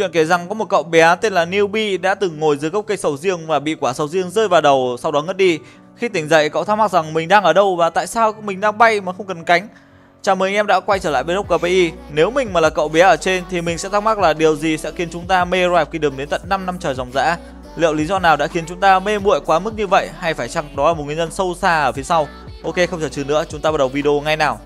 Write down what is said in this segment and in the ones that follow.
Chuyện kể rằng có một cậu bé tên là Newbie đã từng ngồi dưới gốc cây sầu riêng và bị quả sầu riêng rơi vào đầu sau đó ngất đi. Khi tỉnh dậy cậu thắc mắc rằng mình đang ở đâu và tại sao mình đang bay mà không cần cánh. Chào mừng anh em đã quay trở lại Block KPI. Nếu mình mà là cậu bé ở trên thì mình sẽ thắc mắc là điều gì sẽ khiến chúng ta mê Rive Kingdom đến tận 5 năm trời dòng dã. Liệu lý do nào đã khiến chúng ta mê muội quá mức như vậy hay phải chăng đó là một nguyên nhân sâu xa ở phía sau? Ok không chờ chừ nữa, chúng ta bắt đầu video ngay nào.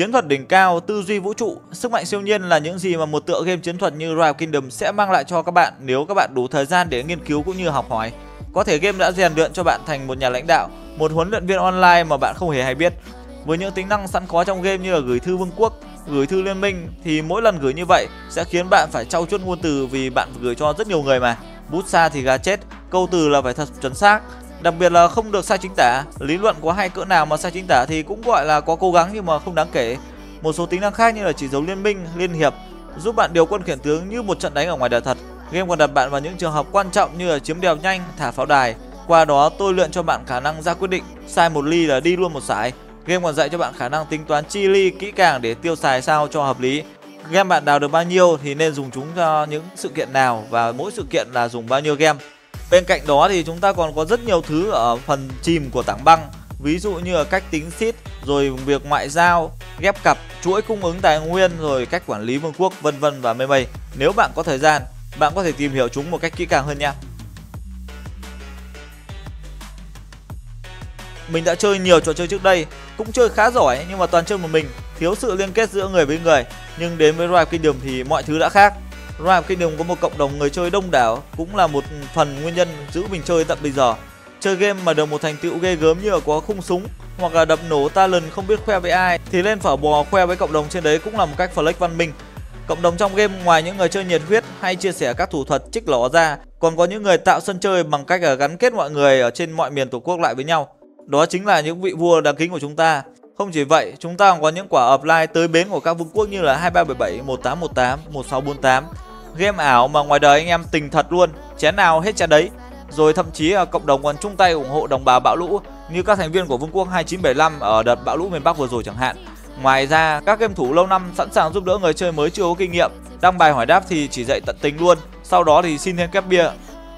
Chiến thuật đỉnh cao, tư duy vũ trụ, sức mạnh siêu nhiên là những gì mà một tựa game chiến thuật như Royal Kingdom sẽ mang lại cho các bạn nếu các bạn đủ thời gian để nghiên cứu cũng như học hỏi. Có thể game đã rèn luyện cho bạn thành một nhà lãnh đạo, một huấn luyện viên online mà bạn không hề hay biết. Với những tính năng sẵn có trong game như là gửi thư vương quốc, gửi thư liên minh thì mỗi lần gửi như vậy sẽ khiến bạn phải trau chuốt ngôn từ vì bạn gửi cho rất nhiều người mà. Bút xa thì gà chết, câu từ là phải thật chuẩn xác. Đặc biệt là không được sai chính tả, lý luận có hay cỡ nào mà sai chính tả thì cũng gọi là có cố gắng nhưng mà không đáng kể. Một số tính năng khác như là chỉ dấu liên minh, liên hiệp giúp bạn điều quân khiển tướng như một trận đánh ở ngoài đời thật. Game còn đặt bạn vào những trường hợp quan trọng như là chiếm đèo nhanh, thả pháo đài. Qua đó tôi luyện cho bạn khả năng ra quyết định, sai một ly là đi luôn một sải. Game còn dạy cho bạn khả năng tính toán chi ly kỹ càng để tiêu xài sao cho hợp lý. Game bạn đào được bao nhiêu thì nên dùng chúng cho những sự kiện nào và mỗi sự kiện là dùng bao nhiêu game. Bên cạnh đó thì chúng ta còn có rất nhiều thứ ở phần chìm của tảng băng Ví dụ như là cách tính ship rồi việc ngoại giao, ghép cặp, chuỗi cung ứng tài nguyên, rồi cách quản lý vương quốc vân vân và mây mây. Nếu bạn có thời gian, bạn có thể tìm hiểu chúng một cách kỹ càng hơn nha. Mình đã chơi nhiều trò chơi trước đây, cũng chơi khá giỏi nhưng mà toàn chơi một mình, thiếu sự liên kết giữa người với người. Nhưng đến với Rive Kingdom thì mọi thứ đã khác. Rive Kingdom có một cộng đồng người chơi đông đảo, cũng là một phần nguyên nhân giữ mình chơi tận bây giờ. Chơi game mà được một thành tựu ghê gớm như là có khung súng hoặc là đập nổ talent không biết khoe với ai thì lên phở bò khoe với cộng đồng trên đấy cũng là một cách flex văn minh. Cộng đồng trong game ngoài những người chơi nhiệt huyết hay chia sẻ các thủ thuật trích lỏ ra, còn có những người tạo sân chơi bằng cách là gắn kết mọi người ở trên mọi miền tổ quốc lại với nhau. Đó chính là những vị vua đáng kính của chúng ta. Không chỉ vậy, chúng ta còn có những quả offline tới bến của các vương quốc như là 2377, 1818, 1648. Game ảo mà ngoài đời anh em tình thật luôn, chén nào hết chén đấy rồi thậm chí là cộng đồng còn chung tay ủng hộ đồng bào bão lũ như các thành viên của Vương quốc 2975 ở đợt bão lũ miền Bắc vừa rồi chẳng hạn. Ngoài ra, các game thủ lâu năm sẵn sàng giúp đỡ người chơi mới chưa có kinh nghiệm. Đăng bài hỏi đáp thì chỉ dạy tận tình luôn, sau đó thì xin thêm kép bia.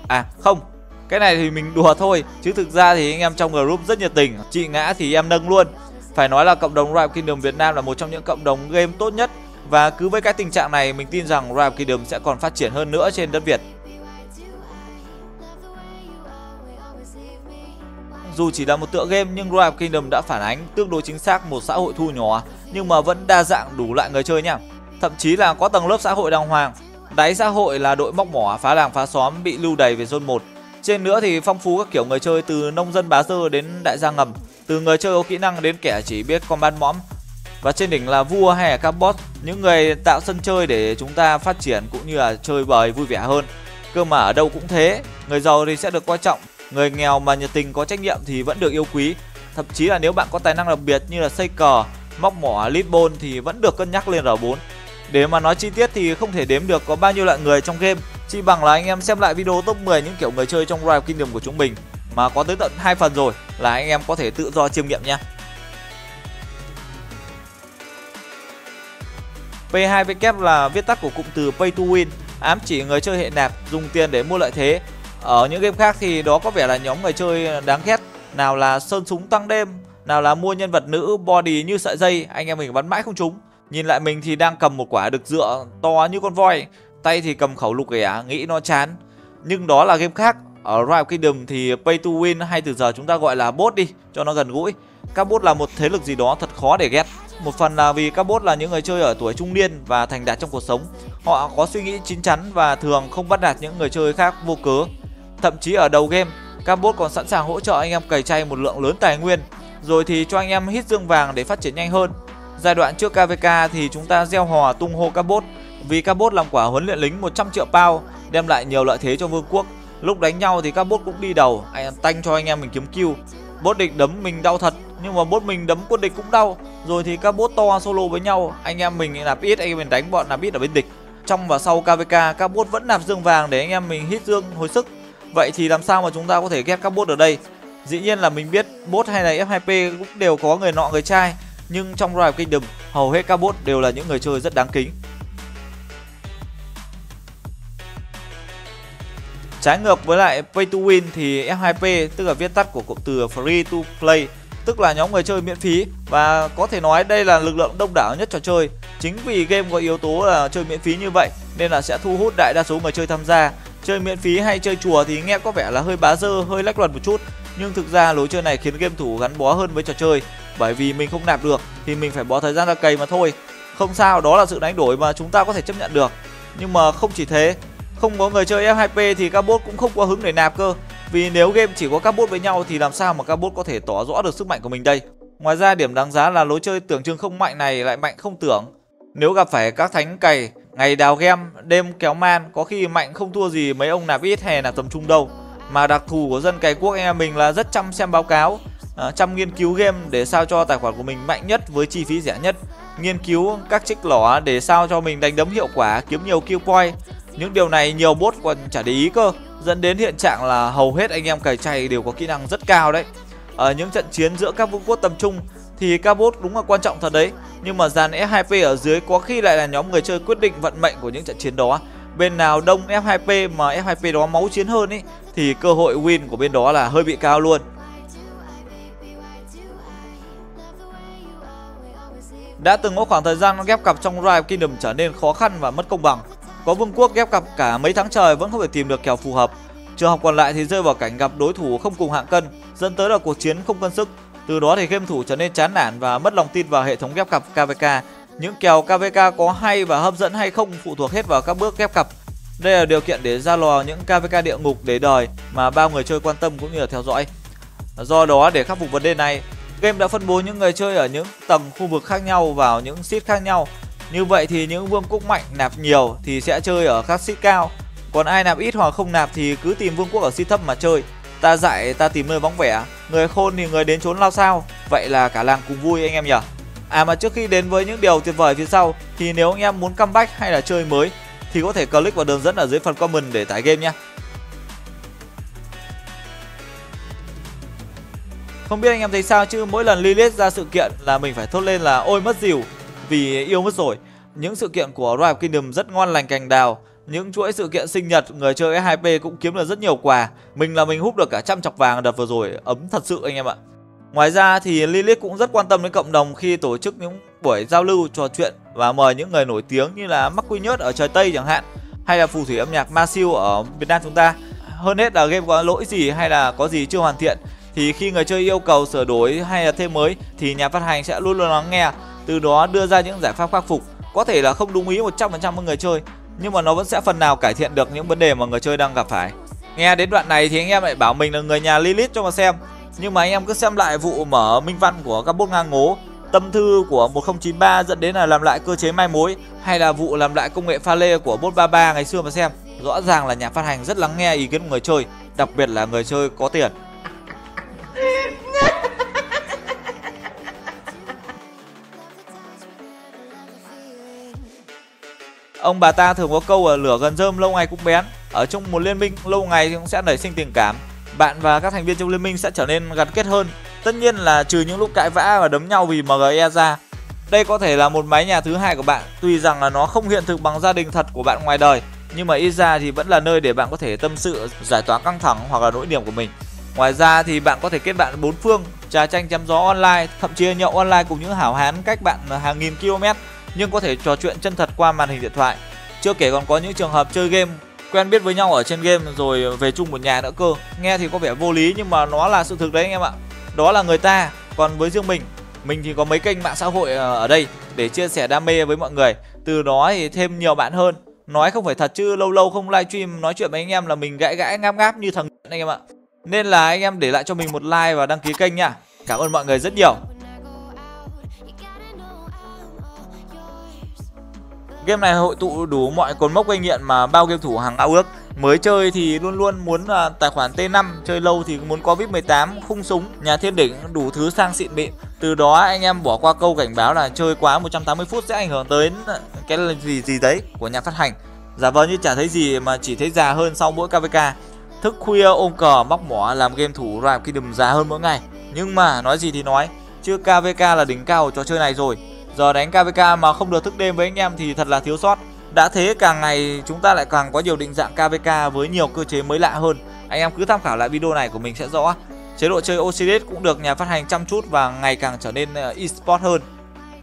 À không, cái này thì mình đùa thôi, chứ thực ra thì anh em trong group rất nhiệt tình, chị ngã thì em nâng luôn. Phải nói là cộng đồng Riot Kingdom Việt Nam là một trong những cộng đồng game tốt nhất và cứ với cái tình trạng này mình tin rằng Riot Kingdom sẽ còn phát triển hơn nữa trên đất Việt. Dù chỉ là một tựa game nhưng Royal Kingdom đã phản ánh tương đối chính xác một xã hội thu nhỏ nhưng mà vẫn đa dạng đủ loại người chơi nha. Thậm chí là có tầng lớp xã hội đàng hoàng. Đáy xã hội là đội móc mỏ phá làng phá xóm bị lưu đày về zone 1. Trên nữa thì phong phú các kiểu người chơi từ nông dân bá dơ đến đại gia ngầm, từ người chơi có kỹ năng đến kẻ chỉ biết combat mõm. Và trên đỉnh là vua hay là các boss, những người tạo sân chơi để chúng ta phát triển cũng như là chơi bời vui vẻ hơn. Cơ mà ở đâu cũng thế, người giàu thì sẽ được coi trọng, Người nghèo mà nhiệt tình có trách nhiệm thì vẫn được yêu quý. Thậm chí là nếu bạn có tài năng đặc biệt như là xây cờ, móc mỏ, leadball thì vẫn được cân nhắc lên R4. Để mà nói chi tiết thì không thể đếm được có bao nhiêu loại người trong game, chỉ bằng là anh em xem lại video top 10 những kiểu người chơi trong royal Kingdom của chúng mình mà có tới tận hai phần rồi là anh em có thể tự do chiêm nghiệm nha. P2W là viết tắt của cụm từ Pay to Win, ám chỉ người chơi hệ nạp dùng tiền để mua lợi thế. Ở những game khác thì đó có vẻ là nhóm người chơi đáng ghét Nào là sơn súng tăng đêm Nào là mua nhân vật nữ body như sợi dây Anh em mình bắn mãi không trúng. Nhìn lại mình thì đang cầm một quả được dựa to như con voi Tay thì cầm khẩu lục ghẻ nghĩ nó chán. Nhưng đó là game khác Ở Riot Kingdom thì pay to win hay từ giờ chúng ta gọi là bot đi Cho nó gần gũi. Các bot là một thế lực gì đó thật khó để ghét một phần là vì các bot là những người chơi ở tuổi trung niên và thành đạt trong cuộc sống Họ có suy nghĩ chín chắn và thường không bắt nạt những người chơi khác vô cớ Thậm chí ở đầu game, các bot còn sẵn sàng hỗ trợ anh em cày chay một lượng lớn tài nguyên, rồi thì cho anh em hít dương vàng để phát triển nhanh hơn. Giai đoạn trước KVK thì chúng ta gieo hò tung hô các bot vì các bot làm quả huấn luyện lính 100 triệu bao, đem lại nhiều lợi thế cho vương quốc. Lúc đánh nhau thì các bot cũng đi đầu, anh em tanh cho anh em mình kiếm kill. Bot địch đấm mình đau thật, nhưng mà bot mình đấm quân địch cũng đau. Rồi thì các bot to solo với nhau, anh em mình nạp ít, anh em mình đánh bọn nạp ít ở bên địch. Trong và sau KVK, các bot vẫn nạp dương vàng để anh em mình hít dương hồi sức Vậy thì làm sao mà chúng ta có thể ghép các bot ở đây? Dĩ nhiên là mình biết bot hay là F2P cũng đều có người nọ người trai Nhưng trong Royal Kingdom hầu hết các bot đều là những người chơi rất đáng kính Trái ngược với lại Pay to Win thì F2P tức là viết tắt của cụm từ Free to Play tức là nhóm người chơi miễn phí và có thể nói đây là lực lượng đông đảo nhất trò chơi. Chính vì game có yếu tố là chơi miễn phí như vậy nên là sẽ thu hút đại đa số người chơi tham gia. Chơi miễn phí hay chơi chùa thì nghe có vẻ là hơi bá dơ, hơi lách luật một chút, nhưng thực ra lối chơi này khiến game thủ gắn bó hơn với trò chơi bởi vì mình không nạp được thì mình phải bỏ thời gian ra cày mà thôi. Không sao, đó là sự đánh đổi mà chúng ta có thể chấp nhận được. Nhưng mà không chỉ thế, không có người chơi F2P thì các bot cũng không có hứng để nạp cơ vì nếu game chỉ có các bot với nhau thì làm sao mà các bot có thể tỏ rõ được sức mạnh của mình đây? Ngoài ra điểm đáng giá là lối chơi tưởng chừng không mạnh này lại mạnh không tưởng. Nếu gặp phải các thánh cày, ngày đào game, đêm kéo man Có khi mạnh không thua gì mấy ông nạp ít hè nạp tầm trung đâu. Mà đặc thù của dân cày quốc anh em mình là rất chăm xem báo cáo à, Chăm nghiên cứu game để sao cho tài khoản của mình mạnh nhất với chi phí rẻ nhất. Nghiên cứu các trích lỏ để sao cho mình đánh đấm hiệu quả, kiếm nhiều kill point những điều này nhiều bot còn chả để ý cơ, Dẫn đến hiện trạng là hầu hết anh em cày chay đều có kỹ năng rất cao đấy. Ở những trận chiến giữa các vương quốc tầm trung Thì các bot đúng là quan trọng thật đấy, Nhưng mà dàn F2P ở dưới có khi lại là nhóm người chơi quyết định vận mệnh của những trận chiến đó. Bên nào đông F2P mà F2P đó máu chiến hơn ấy Thì cơ hội win của bên đó là hơi bị cao luôn. Đã từng có khoảng thời gian ghép cặp trong Rise Kingdom trở nên khó khăn và mất công bằng có vương quốc ghép cặp cả mấy tháng trời vẫn không thể tìm được kèo phù hợp. Trường học còn lại thì rơi vào cảnh gặp đối thủ không cùng hạng cân, dẫn tới là cuộc chiến không cân sức. Từ đó thì game thủ trở nên chán nản và mất lòng tin vào hệ thống ghép cặp KVK. Những kèo KVK có hay và hấp dẫn hay không phụ thuộc hết vào các bước ghép cặp. Đây là điều kiện để ra lò những KVK địa ngục để đời mà bao người chơi quan tâm cũng như là theo dõi. Do đó để khắc phục vấn đề này, game đã phân bố những người chơi ở những tầng khu vực khác nhau vào những seed khác nhau như vậy thì những vương quốc mạnh nạp nhiều thì sẽ chơi ở các seed cao. Còn ai nạp ít hoặc không nạp thì cứ tìm vương quốc ở seed thấp mà chơi. Ta dạy, ta tìm nơi vắng vẻ. Người khôn thì người đến trốn lao sao. Vậy là cả làng cùng vui anh em nhỉ? À mà trước khi đến với những điều tuyệt vời phía sau, Thì nếu anh em muốn comeback hay là chơi mới, Thì có thể click vào đường dẫn ở dưới phần comment để tải game nhé. Không biết anh em thấy sao chứ mỗi lần Lilith ra sự kiện là mình phải thốt lên là ôi, mất dìu vì yêu mất rồi. Những sự kiện của Royal Kingdom rất ngon lành cành đào. Những chuỗi sự kiện sinh nhật người chơi S2P cũng kiếm được rất nhiều quà. Mình là mình hút được cả trăm chọc vàng đợt vừa rồi, ấm thật sự anh em ạ. Ngoài ra thì Lilith cũng rất quan tâm đến cộng đồng khi tổ chức những buổi giao lưu trò chuyện và mời những người nổi tiếng như là Mắc Quy Nhớt ở trời Tây chẳng hạn hay là phù thủy âm nhạc Masiu ở Việt Nam chúng ta. Hơn hết là game có lỗi gì hay là có gì chưa hoàn thiện thì khi người chơi yêu cầu sửa đổi hay là thêm mới thì nhà phát hành sẽ luôn luôn lắng nghe từ đó đưa ra những giải pháp khắc phục. Có thể là không đúng ý 100% với người chơi, nhưng mà nó vẫn sẽ phần nào cải thiện được những vấn đề mà người chơi đang gặp phải. Nghe đến đoạn này thì anh em lại bảo mình là người nhà Lilith cho mà xem. Nhưng mà anh em cứ xem lại vụ mở minh văn của các bốt ngang ngố. Tâm thư của 1093 dẫn đến là làm lại cơ chế mai mối, hay là vụ làm lại công nghệ pha lê của bốt 33 ngày xưa mà xem. Rõ ràng là nhà phát hành rất lắng nghe ý kiến của người chơi, đặc biệt là người chơi có tiền. Ông bà ta thường có câu ở lửa gần rơm lâu ngày cũng bén. Ở trong một liên minh lâu ngày thì cũng sẽ nảy sinh tình cảm. Bạn và các thành viên trong liên minh sẽ trở nên gắn kết hơn. Tất nhiên là trừ những lúc cãi vã và đấm nhau vì MGE ra. Đây có thể là một mái nhà thứ hai của bạn, tuy rằng là nó không hiện thực bằng gia đình thật của bạn ngoài đời, nhưng mà ít ra thì vẫn là nơi để bạn có thể tâm sự, giải tỏa căng thẳng hoặc là nỗi niềm của mình. Ngoài ra thì bạn có thể kết bạn bốn phương, trà tranh chăm gió online, thậm chí nhậu online cùng những hảo hán cách bạn hàng nghìn km nhưng có thể trò chuyện chân thật qua màn hình điện thoại. Chưa kể còn có những trường hợp chơi game quen biết với nhau ở trên game rồi về chung một nhà nữa cơ. Nghe thì có vẻ vô lý nhưng mà nó là sự thực đấy anh em ạ. Đó là người ta, còn với riêng mình, mình thì có mấy kênh mạng xã hội ờ, ở đây để chia sẻ đam mê với mọi người. Từ đó thì thêm nhiều bạn hơn. Nói không phải thật chứ lâu lâu không livestream nói chuyện với anh em là mình gãi gãi ngáp ngáp như thằng anh em ạ. Nên là anh em để lại cho mình một like và đăng ký kênh nha. Cảm ơn mọi người rất nhiều. Game này hội tụ đủ mọi cột mốc gây nghiện mà bao game thủ hàng ao ước. Mới chơi thì luôn luôn muốn là tài khoản T5, chơi lâu thì muốn có VIP 18, khung súng, nhà thiên đỉnh, đủ thứ sang xịn bịn. Từ đó anh em bỏ qua câu cảnh báo là chơi quá 180 phút sẽ ảnh hưởng tới à, cái gì gì đấy của nhà phát hành. Giả vờ như chả thấy gì mà chỉ thấy già hơn sau mỗi KVK. Thức khuya ôm cờ móc mỏ làm game thủ Riot Kingdom già hơn mỗi ngày. Nhưng mà nói gì thì nói, chưa KVK là đỉnh cao của trò chơi này rồi. Giờ đánh KVK mà không được thức đêm với anh em thì thật là thiếu sót. Đã thế càng ngày chúng ta lại càng có nhiều định dạng KVK với nhiều cơ chế mới lạ hơn. Anh em cứ tham khảo lại video này của mình sẽ rõ. Chế độ chơi Oxidate cũng được nhà phát hành chăm chút và ngày càng trở nên ờ, eSport hơn.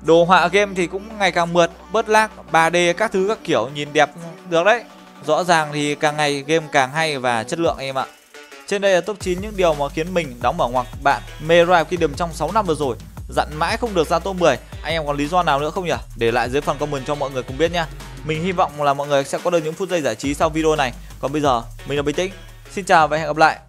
Đồ họa game thì cũng ngày càng mượt, bớt lag, 3D các thứ các kiểu nhìn đẹp được đấy. Rõ ràng thì càng ngày game càng hay và chất lượng em ạ. Trên đây là top 9 những điều mà khiến mình đóng mở ngoặc bạn mê Riot Kingdom trong 6 năm vừa rồi. Dặn mãi không được ra top 10. Anh em còn lý do nào nữa không nhỉ? Để lại dưới phần comment cho mọi người cùng biết nhá Mình hy vọng là mọi người sẽ có được những phút giây giải trí sau video này. Còn bây giờ, mình là Bình Tĩnh. Xin chào và hẹn gặp lại.